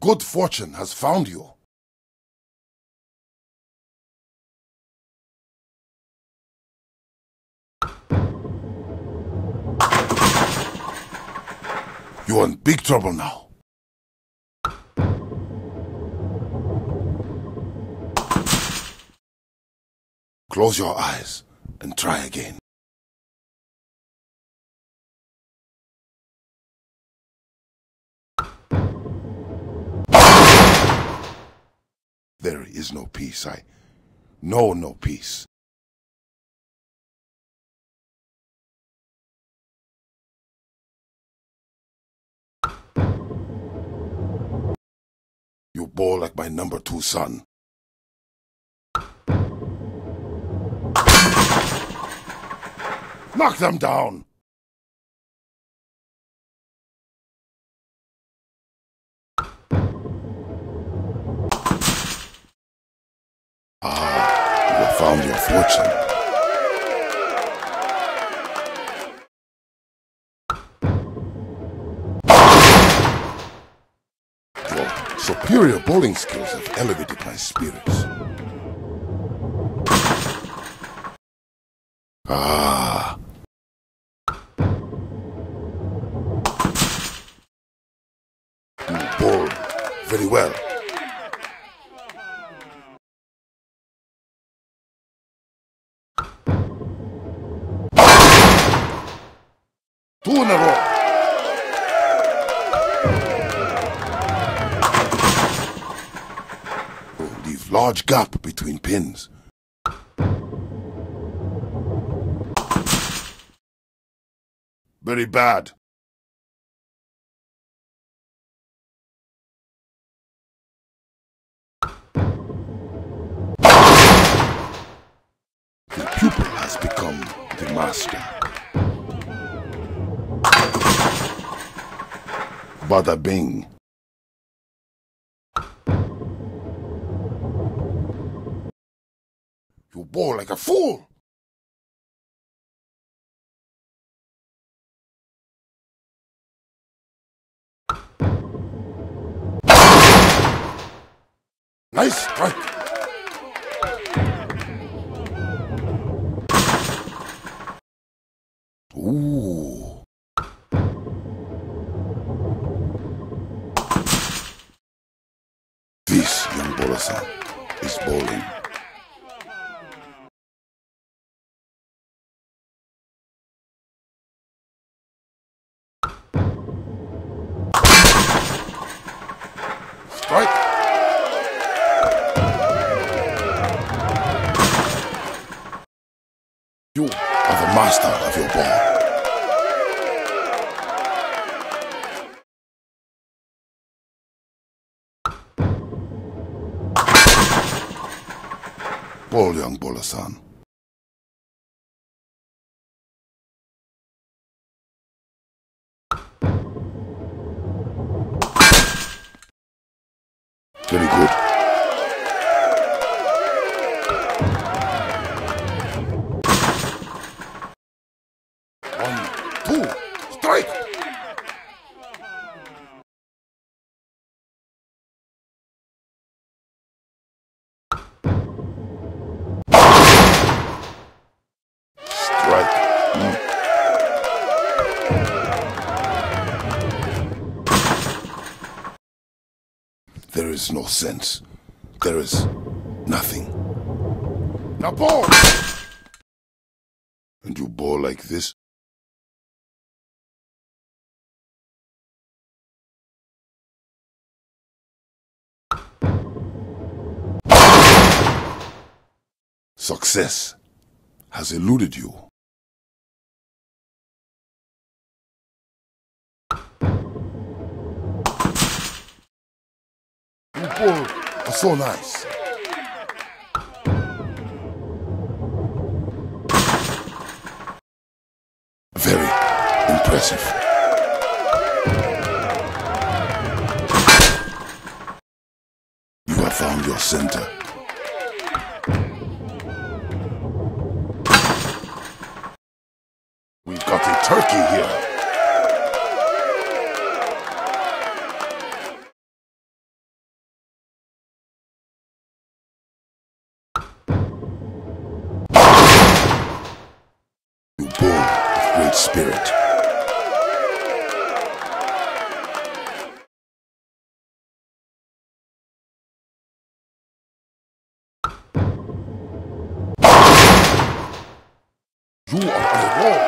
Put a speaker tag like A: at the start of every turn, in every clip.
A: Good fortune has found you. You're in big trouble now. Close your eyes and try again. There is no peace. I know no peace. You bowl like my number two son. Knock them down! Ah, you have found your fortune. Superior bowling skills have elevated my spirits. Ah. You bowl very well. Two in. Oh, leave large gap between pins. Very bad. The pupil has become the master. Bada bing. You bowl like a fool. Nice strike. Ooh. This young Bolasan bowling. Strike. You are the master of your ball. Ball, young Bolasan. Very good. There is no sense. There is nothing. Now ball! And you ball like this? Success has eluded you. Both are so nice. Very impressive. You have found your center. We've got a turkey here. Born of great spirit. You are alone.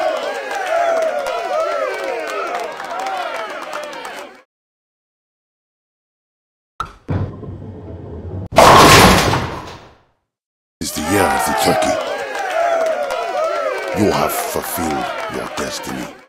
A: is the year of the turkey. You have fulfilled your destiny.